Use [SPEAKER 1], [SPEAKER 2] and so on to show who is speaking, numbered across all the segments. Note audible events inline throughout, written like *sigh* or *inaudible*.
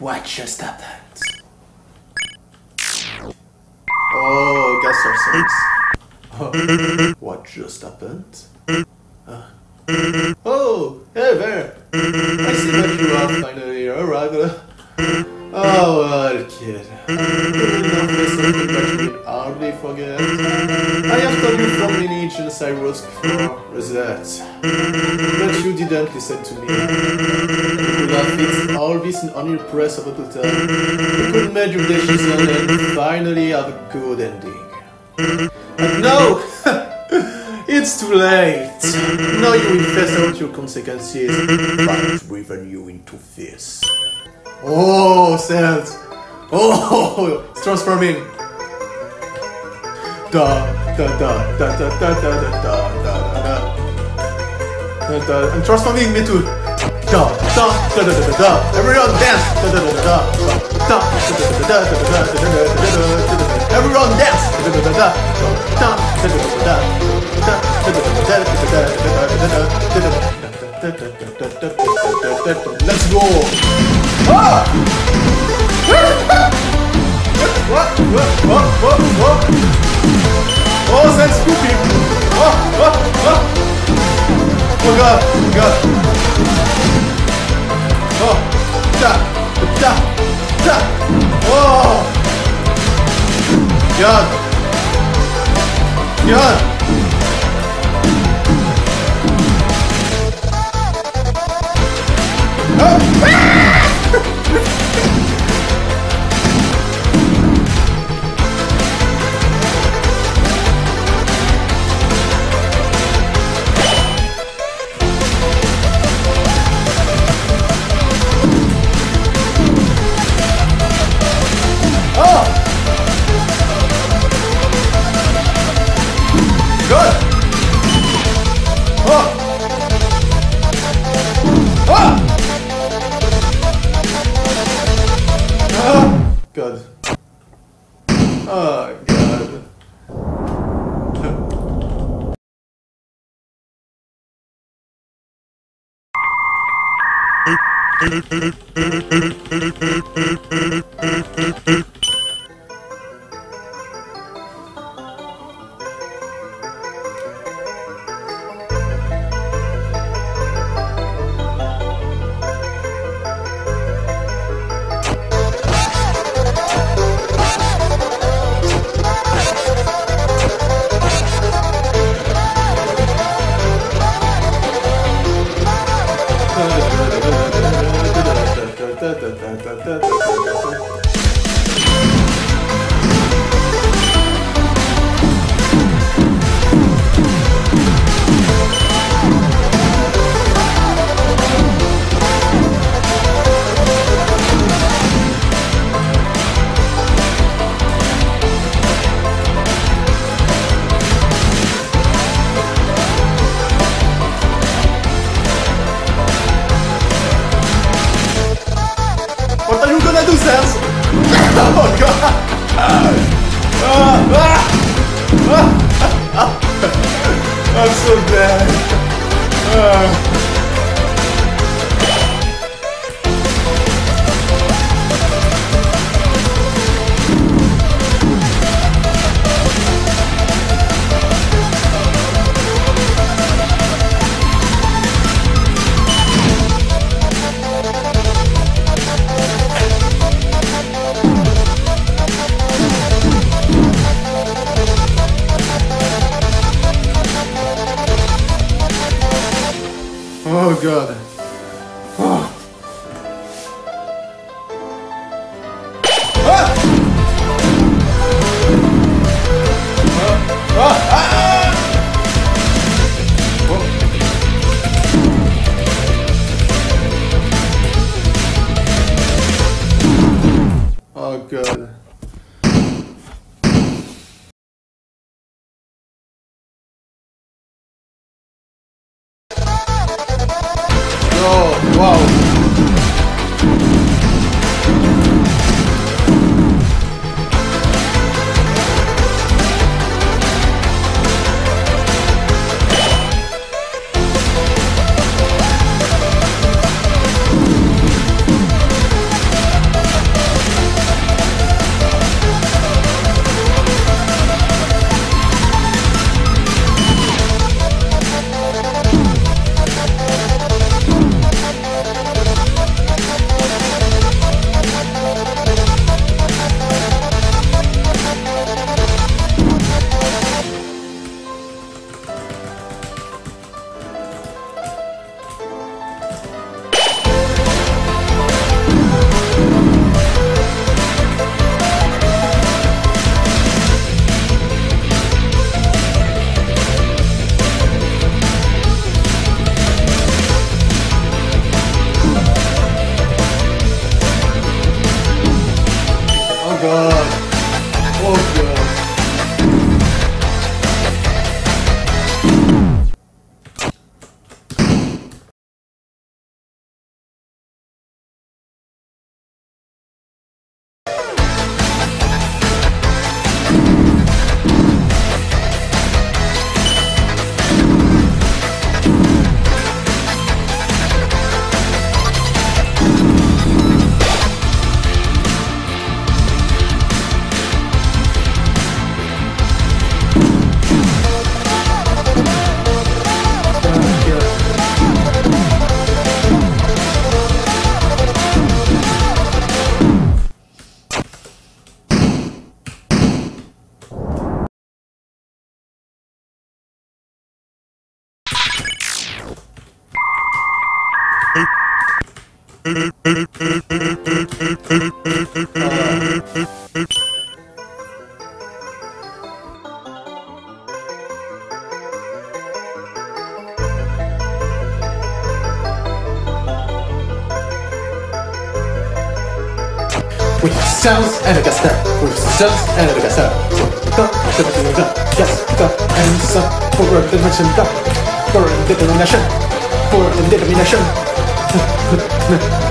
[SPEAKER 1] Watch your step dance. Oh, guess our songs. *laughs* Oh. Watch your. Uh. Oh, hey there! I see that you are finally arrived. Oh, what kid. Something hardly forget. I have told you from many ancient I before. Rosette. But you didn't listen to me. You could have fixed all this in only the press of a button. You could make your decision and finally have a good ending. But no! *laughs* it's too late! Now you will face out your consequences. I've driven you into this. Oh, cells! Oh, it's transforming! Da da da da da da da da da da da I'm transforming me too! Da da da da da da da Everyone dance! Da da da da da da da da da da da da da da da Everyone dance! Da da da da da da da da da Let's go! Ah! 가. 어, 따, 따, 따, 어. 연, 연. God. Oh, God. Oh god! Ah, ah, ah. I'm so bad. good. God. With sounds and a guitar, with sounds and a guitar. Go, go, go, go, yes, go, and some for the determination, go, for the determination, for the determination. *laughs*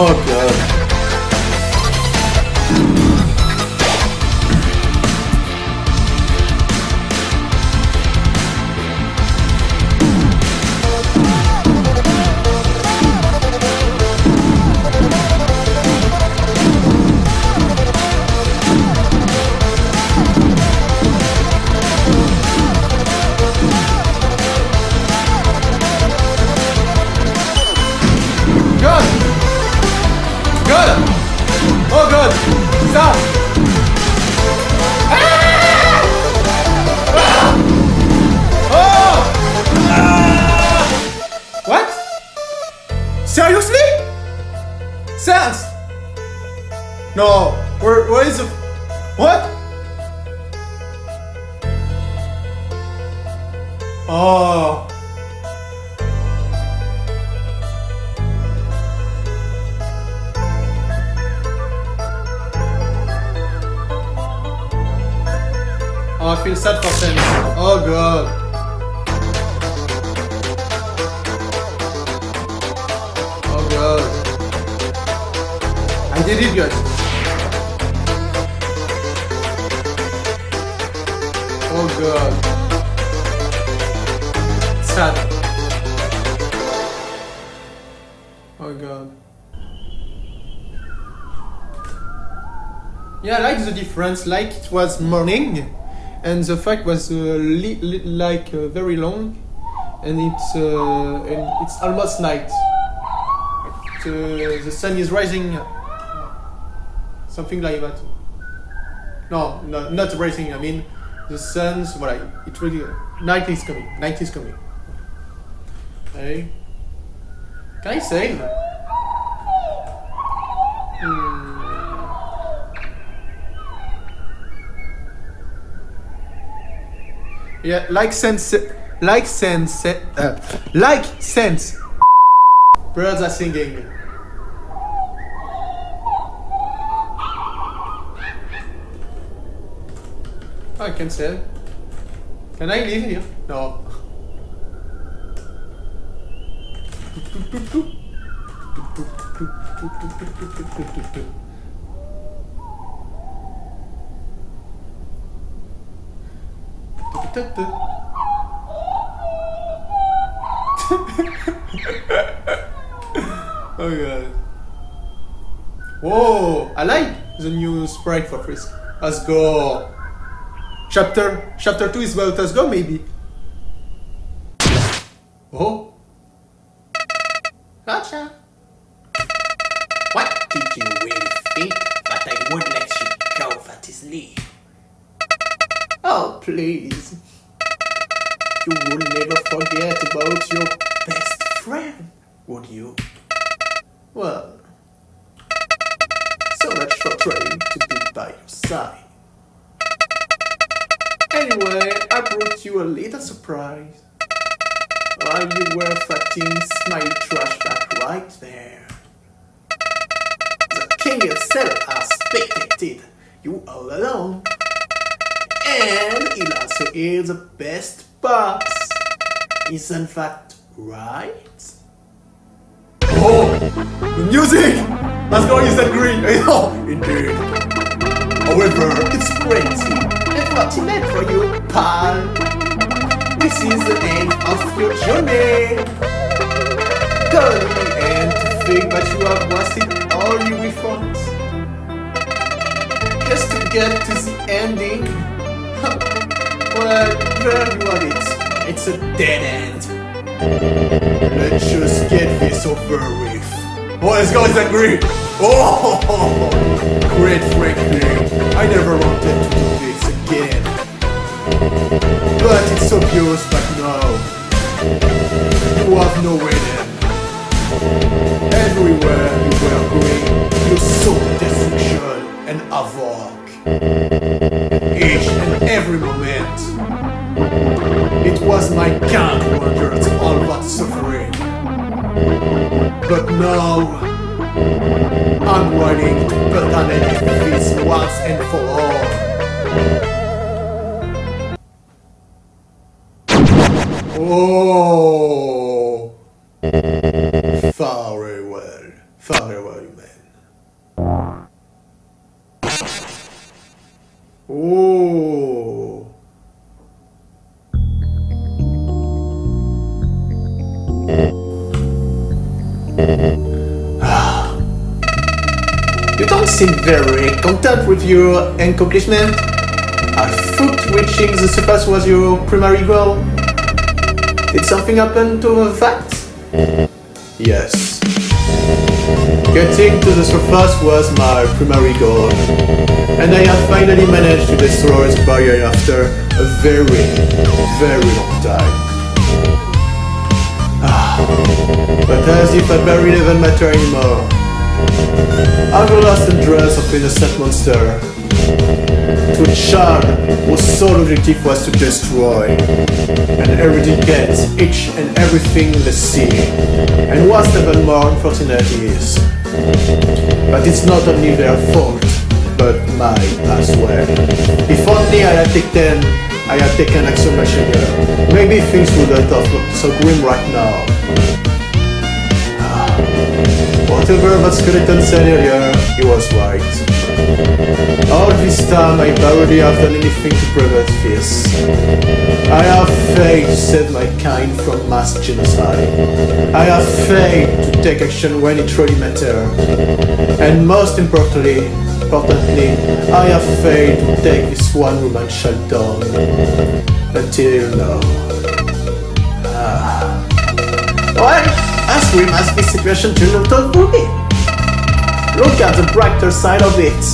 [SPEAKER 1] Oh god. Oh. Oh, I feel sad for Sans. Oh god. Oh god. I did it, guys. Oh god. Oh god. Yeah, I like the difference. Like it was morning, and the fact was uh, li- li- like uh, very long, and it's uh, and it's almost night. The, sun is rising, something like that. No, no, not rising. I mean, the sun's what I. It really night is coming. Night is coming. Hey, can I save? Hmm. Yeah, like sense, like sense, uh, like sense. Birds are singing. I can sell. Can I leave here? No. *laughs* oh god. Whoa! I like the new sprite for Frisk. Let's go. Chapter chapter two is about us go maybe. Oh. Well, so much for trying to be by your side. Anyway, I brought you a little surprise. While you were fighting Smiley Trashbag right there. The king himself has spectated you all alone. And he also is the best boss. Isn't that right? Music! Let's go use that green. *laughs* Indeed. However, it's crazy and fortunate for you, pal. This is the end of your journey. Totally and to think that you have wasted all your efforts just to get to the ending. *laughs* well, you have it. It's a dead end. Let's just get this over with. Oh, let's go, it's. Oh, great Franklin. I never wanted to do this again. But it's obvious that now you have no way then. Everywhere you were going, you saw destruction and havoc. Each and every moment. It was my who endured all that suffering. But now, I'm ready to put an end to this once and for all. Oh! Very well. Very well, man. Seem very content with your accomplishment. I thought reaching the surface was your primary goal. Did something happen to that? Yes. Getting to the surface was my primary goal, and I have finally managed to destroy the barrier after a very, very long time. Ah, but as if that barrier didn't matter anymore. The dress of innocent monster to child whose sole objective was to destroy and eradicate each and everything in the sea. And what's even more unfortunate is But it's not only their fault, but mine as well. If only I had taken I had taken action much sooner, maybe things wouldn't have looked so grim right now. That skeleton said earlier, he was right. All this time I barely have done anything to prevent this. I have failed to save my kind from mass genocide. I have failed to take action when it really mattered. And most importantly, importantly, I have failed to take this one woman down. Until now. Ah. Well, grim as this situation turned out to. Look at the brighter side of it.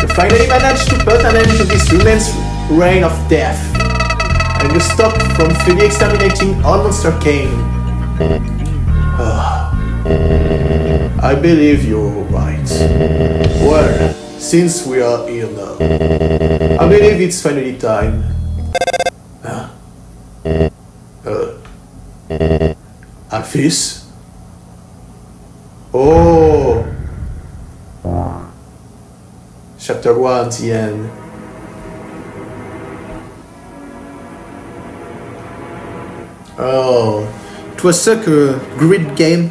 [SPEAKER 1] You finally managed to put an end to this woman's reign of death. And you stopped from fully exterminating all Monster King. *sighs* I believe you're right. Well, since we are here now, I believe it's finally time. Uh, Alphys? Oh! Chapter 1, the end. Oh, it was such a great game.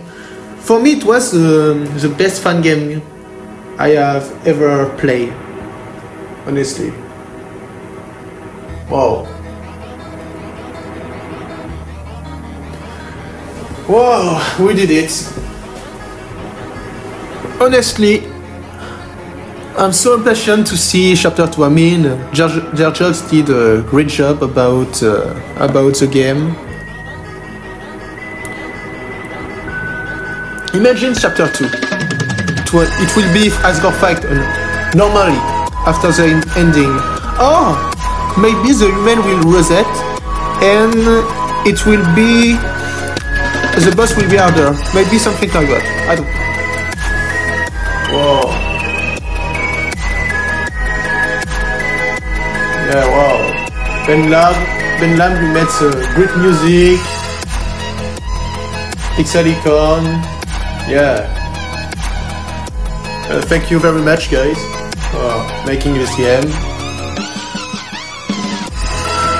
[SPEAKER 1] For me, it was um, the best fun game I have ever played. Honestly. Wow. Wow, we did it. Honestly, I'm so impatient to see chapter 2. I mean, George did a great job about uh, about the game. Imagine chapter 2. It will, be Asgore fight normally after the ending. Oh, maybe the human will reset and it will be the boss will be harder. Maybe something like that. I don't Whoa. Yeah, wow. Ben Lam, Ben Lam we made uh, great music. Pixelicon. Yeah. Uh, thank you very much, guys, for making this game.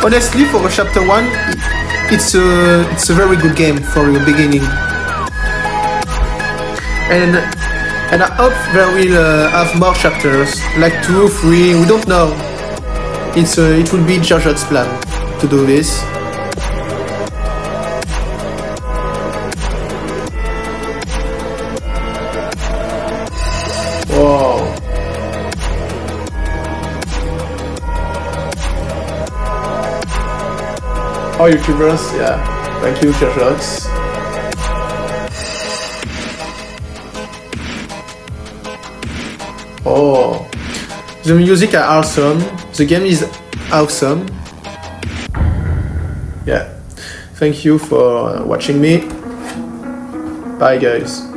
[SPEAKER 1] Honestly, for a chapter one, it's a it's a very good game for your beginning. And and I hope they will uh, have more chapters, like two, three. We don't know. It's uh, it will be Jajot's plan to do this. Oh, YouTubers, yeah. Thank you, Jajot. Oh, the music are awesome. The game is awesome. Yeah. Thank you for watching me. Bye, guys.